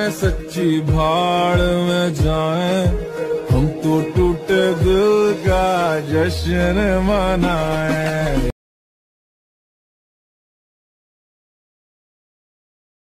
जाए सच्ची भाड़ में जाए। हम तो टूटे दिल का जश्न मनाए।